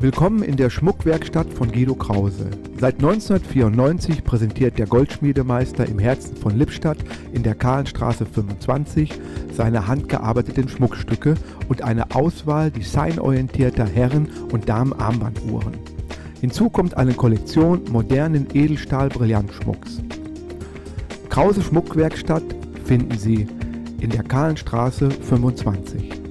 Willkommen in der Schmuckwerkstatt von Guido Krause. Seit 1994 präsentiert der Goldschmiedemeister im Herzen von Lippstadt in der Kahlenstraße 25 seine handgearbeiteten Schmuckstücke und eine Auswahl designorientierter Herren- und Damenarmbanduhren. Hinzu kommt eine Kollektion modernen Edelstahl-Brillantschmucks. Krause Schmuckwerkstatt finden Sie in der Kahlenstraße 25.